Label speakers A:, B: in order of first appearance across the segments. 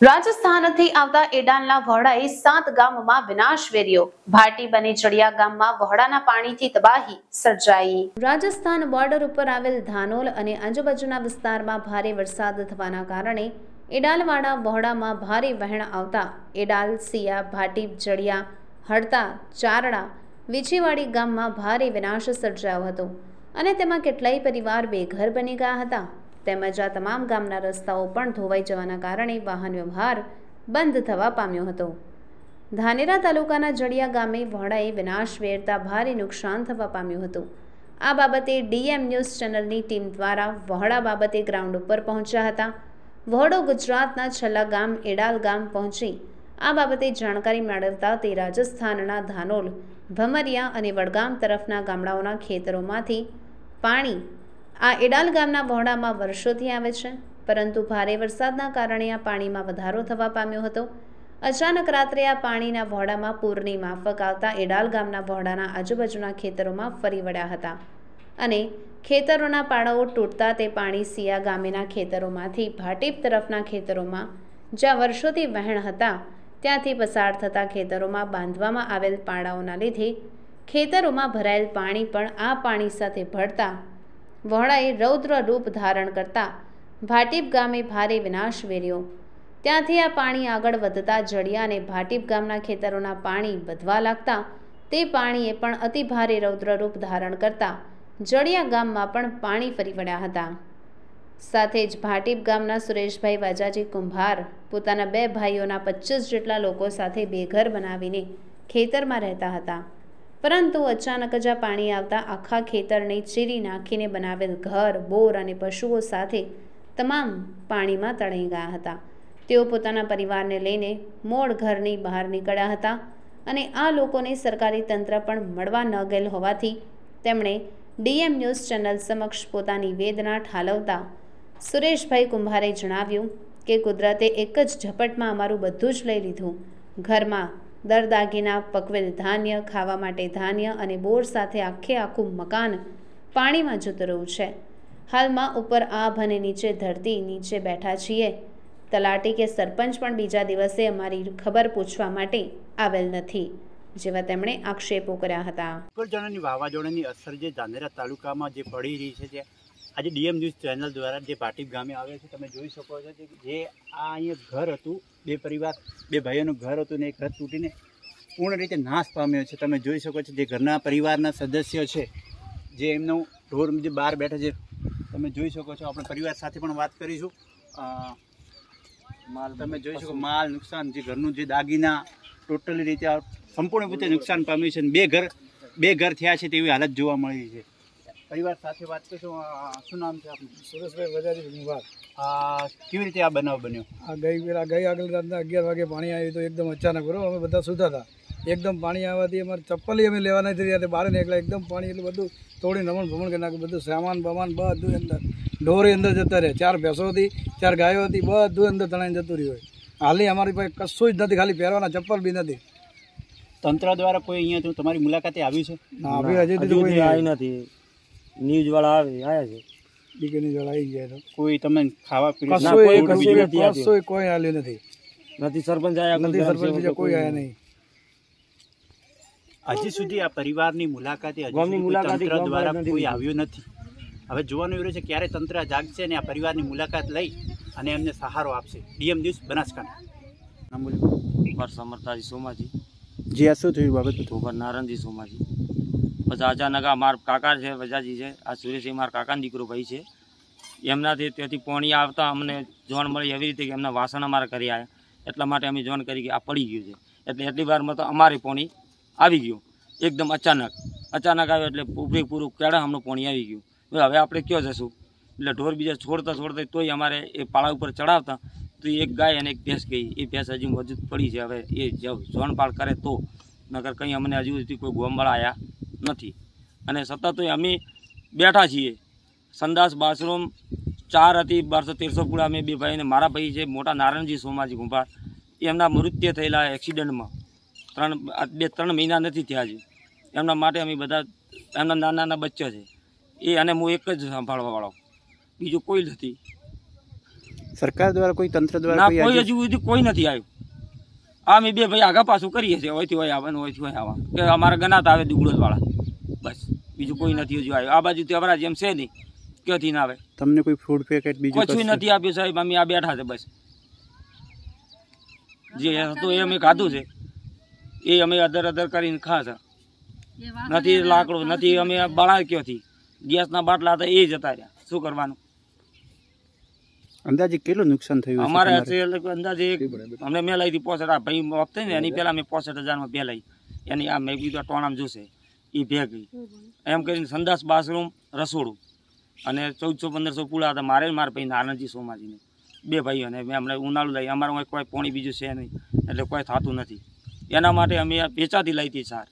A: રાજસ્થાનથી આવતા એડાનના વહોડાએ સાત ગામમાં વિનાશ વેર્યો. ભાટી બની ચડિયા ગામમાં વહોડાના પાણીથી તબાહી સર્જાઈ. રાજસ્થાન બોર્ડર ઉપર આવેલ ધાનોલ અને આજુબાજુના વિસ્તારમાં ભારે વરસાદ થવાના કારણે એડાલવાડા વહોડામાં ભારે વહેણ આવતા એડાલ, સિયા, ભાટી, જડિયા, હડતા, ચારડા, વીછીવાડી ગામમાં ભારે વિનાશ સર્જાયો હતો અને તેમાં કેટલાય પરિવાર બેઘર બની ગયા હતા. તેમજ આ તમામ ગામના રસ્તાઓ પણ ધોવાઈ જવાના કારણે વાહન વ્યવહાર બંધ થવા પામ્યો હતો. ધાનેરા તાલુકાના જડિયા ગામે વહોડાએ વિનાશ વેરતા ભારે નુકસાન થવા પામ્યું હતું. આ બાબતે ડીએમ ન્યૂઝ ચેનલની ટીમ દ્વારા વહોડા બાબતે ગ્રાઉન્ડ ઉપર પહોંચ્યા હતા. વહોડો ગુજરાતના છેલ્લા ગામ એડાલ ગામ પહોંચી આ બાબતે જાણકારી મેળવતા તે રાજસ્થાનના ધાનોલ, ભમરિયા અને વડગામ તરફના ગામડાઓના ખેતરોમાંથી પાણી આ એડાલ ગામના વહોડામાં વર્ષોથી આવે છે, પરંતુ ભારે વરસાદના કારણે આ પાણીમાં વધારો થવા પામ્યો હતો. અચાનક રાત્રે આ પાણીના વહોડામાં પૂરની માફક આવતા એડાલ ગામના વહોડાના આજુબાજુના ખેતરોમાં ફરી વળ્યા હતા અને ખેતરોના પાડાઓ તૂટતા તે પાણી સિયા ગામેના ખેતરોમાંથી ભાટીપ તરફના ખેતરોમાં જ્યાં વર્ષોથી વહેણ હતા, ત્યાંથી પસાર થતા ખેતરોમાં બાંધવામાં આવેલ પાડાઓના લીધે ખેતરોમાં ભરાયેલ પાણી પણ આ પાણી સાથે ભળતા વહોડાએ રૌદ્ર રૂપ ધારણ કરતા ભાટીપ ગામે ભારે વિનાશ વેર્યો. ત્યાંથી આ પાણી આગળ વધતા જડિયા અને ભાટીપ ગામના ખેતરોના પાણી વધવા લાગતા તે પાણીએ પણ અતિ ભારે રૌદ્ર રૂપ ધારણ કરતા જડિયા ગામમાં પણ પાણી ફરી વળ્યા હતા. સાથે જ ભાટીપ ગામના સુરેશભાઈ વાજાજી કુંભાર પોતાના બે ભાઈઓના પચીસ જેટલા લોકો સાથે બેઘર બનાવીને ખેતરમાં રહેતા હતા. પરંતુ અચાનક જ આ પાણી આવતા આખા ખેતરને ચીરી નાખીને બનાવેલ ઘર, બોર અને પશુઓ સાથે તમામ પાણીમાં તણાઈ ગયા હતા. તેઓ પોતાના પરિવારને લઈને મોડ ઘરની બહાર નીકળ્યા હતા અને આ લોકોને સરકારી તંત્ર પણ મળવા ન ગયેલ હોવાથી તેમણે ડીએમ ન્યૂઝ ચેનલ સમક્ષ પોતાની વેદના ઠાલવતા સુરેશભાઈ કુંભારે જણાવ્યું કે કુદરતે એક જ ઝપટમાં અમારું બધું જ લઈ લીધું. ઘરમાં દરદાગીના પકવેલ ધાન્ય, ખાવા માટે ધાન્ય અને બોર સાથે આખે આખું મકાન પાણીમાં જતું રહ્યું છે. હાલમાં ઉપર આભ અને નીચે ધરતી, નીચે બેઠા છીએ. તલાટી કે સરપંચ પણ બીજા દિવસે અમારી ખબર પૂછવા માટે આવેલ નથી, જેવા તેમણે આક્ષેપો કર્યા હતા.
B: વાવાઝોડાની અસર જે ધાનેરા તાલુકામાં જે પડી રહી છે, જે આજે ડીએમ ન્યૂઝ ચેનલ દ્વારા જે પાટીપ ગામે આવે છે તમે જોઈ શકો છો કે જે આ અહીંયા ઘર હતું બે પરિવાર બે ભાઈઓનું ઘર હતું ને એ ઘર તૂટીને પૂર્ણ રીતે નાશ પામ્યો છે. તમે જોઈ શકો છો જે ઘરના પરિવારના સદસ્યો છે જે એમનું ઢોર જે બહાર બેઠા છે. તમે જોઈ શકો છો આપણે પરિવાર સાથે પણ વાત કરીશું. માલ તમે જોઈ શકો માલ નુકસાન જે ઘરનું જે દાગીના ટોટલી રીતે સંપૂર્ણ રીતે નુકસાન પામ્યું છે અને બે ઘર બે ઘર થયા છે તેવી હાલત જોવા મળી છે. પરિવાર સાથે વાત કરશો. શું નામ છે આપનું?
C: સુરેશભાઈ વજાજી કુંભાર
B: આ કેવી રીતે આ બનાવ બન્યો?
C: આ ગઈ પેલા ગઈ આગળ રાતના અગિયાર વાગે પાણી આવ્યું તો એકદમ અચાનક બરોબર? અમે બધા સૂતા હતા. એકદમ પાણી આવવાથી અમારે ચપ્પલ અમે લેવા નથી રહ્યા બહાર નીકળ્યા. એકદમ પાણી એટલે બધું તોડી નમણ ભમણ કરી નાખ્યું. બધું સામાન બમાન બધું અંદર. ઢોરે અંદર જતા રહે ચાર ભેંસો હતી ચાર ગાયો હતી બધું અંદર તણાઈને જતું રહ્યું હોય. હાલી અમારી પાસે કશું જ નથી. ખાલી પહેરવાના ચપ્પલ બી નથી.
B: તંત્ર દ્વારા કોઈ અહીંયા તો તમારી મુલાકાતે આવ્યું છે?
C: હવે હજી સુધી કોઈ
D: આવી નથી. ન્યૂઝ વાળા આવે આયા છે.
C: દીકરીની જોડે આવી ગયા તો
B: કોઈ તમે ખાવા પીવા
C: કશું
D: કોઈ
C: કશું
D: નથી
C: નથી.
D: નથી સરપંચ આવ્યા
C: નથી સરપંચ બીજા કોઈ આવ્યા નહીં
B: હજી સુધી આ પરિવારની મુલાકાતે હજી
D: ગામની મુલાકાતે
B: દ્વારા કોઈ આવ્યું નથી. હવે જોવાનું એવું રહ્યું છે ક્યારે તંત્ર જાગશે અને આ પરિવારની મુલાકાત લઈ અને એમને સહારો આપશે. DM news Banaskantha. નામ
D: પર સમર્થાજી સોમાજી.
B: જી આ શું થયું બાબત?
D: ઉપર નારણજી સોમાજી. પછી અચાનક આ મારા કાકા છે, વજાજી છે. આ સુરેશ એ મારા કાકાનો દીકરો ભાઈ છે. એમનાથી ત્યાંથી પાણી આવતા અમને જોણ મળી એવી રીતે કે એમના વાસણ અમારા કરી આવ્યા એટલા માટે અમે જોણ કરી કે આ પડી ગયું છે. એટલે એટલી વારમાં તો અમારે પાણી આવી ગયું. એકદમ અચાનક. અચાનક આવ્યું એટલે પૂરેપૂરું કેળા હમણાં પાણી આવી ગયું. હવે હવે આપણે ક્યાં જશું? એટલે ઢોર બીજા છોડતા છોડતા તોય અમારે એ પાળા ઉપર ચડાવતા તો એક ગાય અને એક ભેંસ ગઈ. એ ભેંસ હજુ મજૂત પડી છે. હવે એ જોણપાળ કરે તો. નગર કંઈ અમને હજુ સુધી કોઈ ગોમવાળા આવ્યા નથી. અને સતત અમે બેઠા છીએ. સંદાસ બાથરૂમ ચાર હતી બારસો તેરસો પૂળા અમે બે ભાઈને મારા ભાઈ છે મોટા નારાયણજી સોમાજી ગુંભાર એમના મૃત્યુ થયેલા એક્સિડન્ટમાં. ત્રણ બે ત્રણ મહિના નથી થયા છે એમના માટે અમે બધા એમના નાના નાના બચ્ચા છે. એ અને હું એક જ સંભાળવાવાળો બીજું કોઈ નથી.
B: સરકાર દ્વારા કોઈ તંત્ર દ્વારા કોઈ
D: હજુ સુધી કોઈ નથી આવ્યું. આ મેં બે ભાઈ આગા પાછું કરીએ છીએ. હોયથી હોય આવે હોયથી હોય આવે. કે અમારા ગનાતા આવે દુગડોદ વાળા બસ. બીજું કોઈ નથી હજુ આવ્યું. આ બાજુથી અમારા જેમ છે નહીં. ક્યાંથી ના આવે?
B: તમને કોઈ ફૂડ પેકેટ બીજું
D: કશું? નથી આપ્યું સાહેબ. અમે આ બેઠા છે બસ. જે હતું એ અમે ખાધું છે. એ અમે અદર અદર કરીને ખા છે નથી લાકડું નથી અમે બળા ક્યોથી? ગેસના બાટલા હતા એ જતા રહ્યા શું કરવાનું?
B: અંદાજે કેટલું નુકસાન થયું
D: અમારે અંદાજે અમને મેલાઈ થી પોસઠ આ ભાઈ વખતે ને એની પહેલાં મેં પોસઠ હજારમાં પહેલાઈ એની આ મેં કીધું ટોણામ જોશે. એ ભેગી. એમ કરીને સંદાસ બાથરૂમ રસોડું. અને ચૌદસો પંદરસો પૂળા હતા. મારે મારા ભાઈ નારણજી સોમાજીને. બે ભાઈઓ અને મેં હમણાં ઉનાળું લઈ. અમારે કોઈ પોણી બીજું છે નહીં. એટલે કોઈ થતું નથી. એના માટે અમે વેચાતી લાવી હતી સાર.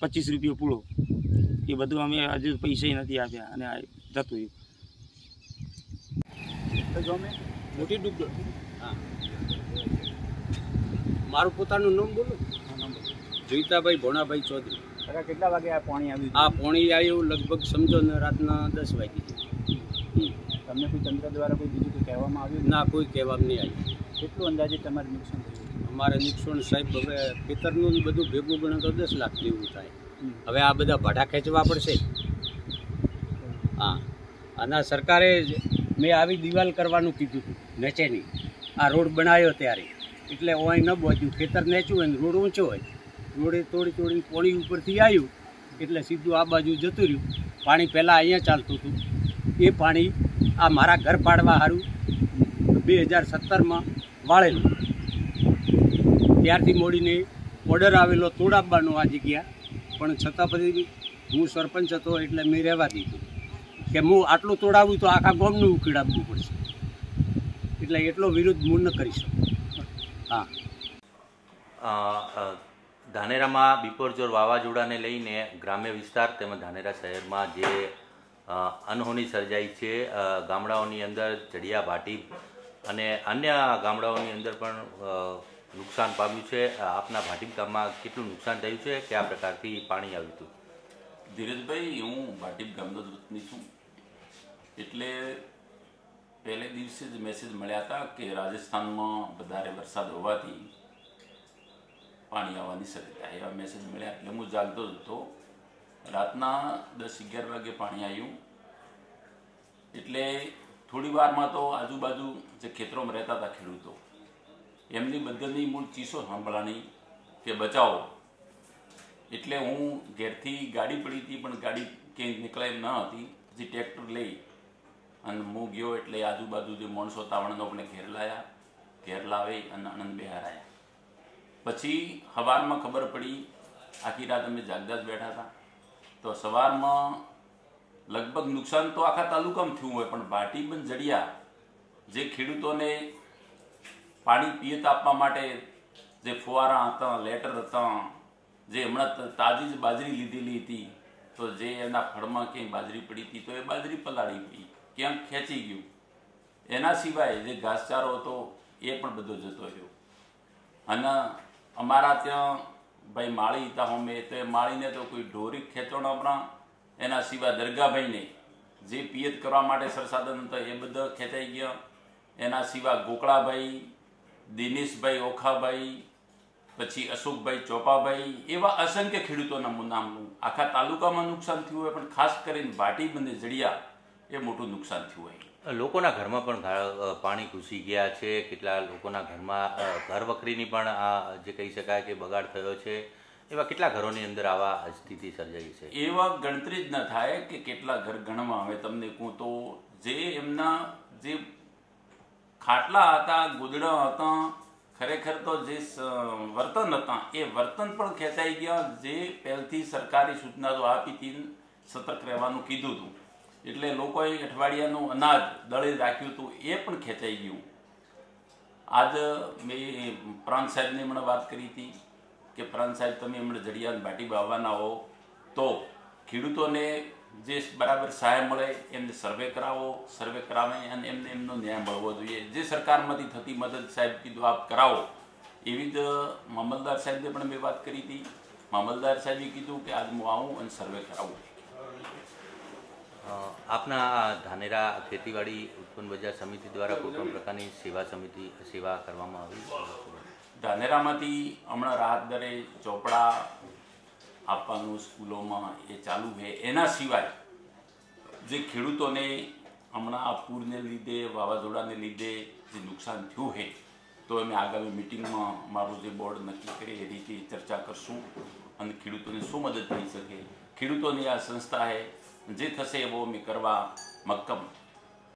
D: પચીસ રૂપિયો પૂળો એ બધું અમે હજુ પૈસા નથી આપ્યા. અને આ જતું રહ્યું?
E: મોટી ડૂબ હા. મારું પોતાનું નામ બોલું. જોઈતાભાઈ ભોણાભાઈ ચૌધરી.
B: કેટલા વાગે આ પાણી આવ્યું
E: આ પોણી આવ્યું લગભગ સમજો ને રાતના દસ વાગી.
B: તમને કોઈ તંત્ર દ્વારા કોઈ બીજું કોઈ કહેવામાં આવ્યું
E: ના કોઈ કહેવા નહીં આવ્યું.
B: કેટલું અંદાજે તમારે નુકસાન થયું
E: અમારે નુકસાન સાહેબ હવે ખેતરનું બધું ભેગું ગણે તો દસ લાખ જેવું થાય. હવે આ બધા ભાડા ખેંચવા પડશે. હા. અને સરકારે મેં આવી દિવાલ કરવાનું કીધું હતું નીચેની. આ રોડ બનાવ્યો ત્યારે. એટલે ઓય ન બોજ્યું. ખેતર નેચું હોય ને રોડ ઊંચો હોય. રોડે તોડી તોડી પોણી ઉપરથી આવ્યું. એટલે સીધું આ બાજુ જતું રહ્યું. પાણી પહેલાં અહીંયા ચાલતું હતું. એ પાણી આ મારા ઘર પાડવા સારું બે હજાર સત્તરમાં વાળેલું. ત્યારથી મોડીને ઓર્ડર આવેલો તોડાવવાનો આ જગ્યા. પણ છતાં પછી હું સરપંચ હતો એટલે મેં રહેવા દીધું. કે હું આટલું તોડાવું તો આખા ગામનું ઉકેડાવવું પડશે. એટલે એટલો વિરોધ હું ન કરી શકું. હા.
F: ધાનેરામાં બિપોરજોર વાવાઝોડાને લઈને ગ્રામ્ય વિસ્તાર તેમજ ધાનેરા શહેરમાં જે અનહોની સર્જાઈ છે ગામડાઓની અંદર ચડિયા ભાટી અને અન્ય ગામડાઓની અંદર પણ નુકસાન પામ્યું છે. આપના ભાટી ગામમાં કેટલું નુકસાન થયું છે? કયા પ્રકારથી પાણી આવ્યું હતું?
G: ધીરજભાઈ હું ભાટી ગામનો છું. એટલે પહેલે દિવસે જ મેસેજ મળ્યા હતા કે રાજસ્થાનમાં વધારે વરસાદ હોવાથી પાણી આવવાની શક્યતા એવા મેસેજ મળ્યા એટલે હું જાગતો જ હતો. રાતના દસ અગિયાર વાગે પાણી આવ્યું. એટલે થોડી વારમાં તો આજુબાજુ જે ખેતરોમાં રહેતા હતા ખેડૂતો, એમની બધાની મૂળ ચીસો સાંભળવાની કે બચાવો. એટલે હું ઘેરથી ગાડી પડી હતી પણ ગાડી ક્યાંય નીકળાય ન હતી. પછી ટ્રેક્ટર લઈ અને હું ગયો એટલે આજુબાજુ જે માણસો તાવણ આપણે ઘેર લાયા, ઘેર લાવી અને આનંદ બિહારાયા. પછી સવારમાં ખબર પડી, આખી રાત અમે જાગતા જ બેઠા હતા. તો સવારમાં લગભગ નુકસાન તો આખા તાલુકામાં થયું હોય, પણ ભાટીબંધ જડિયા જે ખેડૂતોને પાણી પિયત આપવા માટે જે ફુવારા હતા, લેટર હતા, જે હમણાં તાજી જ બાજરી લીધેલી હતી, તો જે એના ફળમાં ક્યાંય બાજરી પડી હતી, તો એ બાજરી પલાળી પડી. ક્યાંક ખેંચી ગયું? એના સિવાય જે ઘાસચારો હતો, એ પણ બધો જતો રહ્યો. અને અમારા ત્યાં ભાઈ માળી હતા અમે, તો એ માળીને તો કોઈ ઢોરી ખેંચણ આપણા એના સિવાય દરગાભાઈને જે પિયત કરવા માટે સરસાધન હતા, એ બધા ખેંચાઈ ગયા. એના સિવાય ગોકળાભાઈ, દિનેશભાઈ ઓખાભાઈ, પછી અશોકભાઈ ચોપાભાઈ, એવા અસંખ્ય ખેડૂતોના નામનું આખા તાલુકામાં નુકસાન થયું હોય, પણ ખાસ કરીને ભાટી બંને જડિયા એ મોટું નુકસાન થયું હોય
F: લોકોના ઘરમાં પણ પાણી ઘૂસી ગયા છે. કેટલા લોકોના ઘરમાં ઘર વખરીની પણ આ જે કહી શકાય કે બગાડ થયો છે. એવા કેટલા ઘરોની અંદર આવા સ્થિતિ સર્જાઈ છે?
G: એવા ગણતરી જ ન થાય કે કેટલા ઘર ગણવા હવે તમને કહું તો જે એમના જે ખાટલા હતા ગુદડા હતા ખરેખર તો જે વર્તન હતા એ વર્તન પણ ખેંચાઈ ગયા. જે પહેલથી સરકારી સૂચના તો આપી હતી સતર્ક રહેવાનું કીધું હતું. એટલે લોકોએ અઠવાડિયાનું અનાજ દળી રાખ્યું હતું, એ પણ ખેંચાઈ ગયું. આજ મેં પ્રાંત સાહેબને હમણાં વાત કરી હતી કે પ્રાંત સાહેબ, તમે હમણાં જડિયાન બાટી બાવવાના હો, તો ખેડૂતોને જે બરાબર સહાય મળે એમને સર્વે કરાવો, સર્વે કરાવે અને એમને એમનો ન્યાય મળવો જોઈએ. જે સરકારમાંથી થતી મદદ સાહેબ કીધું, આપ કરાવો. એવી જ મામલદાર સાહેબને પણ મેં વાત કરી હતી. મામલદાર સાહેબે કીધું કે આજ હું આવું અને સર્વે કરાવું.
F: આપના ધાનેરા ખેતીવાડી ઉત્પન્ન બજાર સમિતિ દ્વારા કોઈ પણ પ્રકારની સેવા સમિતિ, સેવા કરવામાં આવી
G: ધાનેરામાંથી હમણાં રાહત દરે ચોપડા આપવાનું સ્કૂલોમાં એ ચાલુ છે. એના સિવાય જે ખેડૂતોને હમણાં આ પૂરને લીધે, વાવાઝોડાને લીધે જે નુકસાન થયું છે, તો અમે આગામી મિટિંગમાં મારું જે બોર્ડ નક્કી કરીએ એ ચર્ચા કરશું અને ખેડૂતોને શું મદદ થઈ શકે. ખેડૂતોની આ સંસ્થા છે જે થશે એવો અમે કરવા મક્કમ.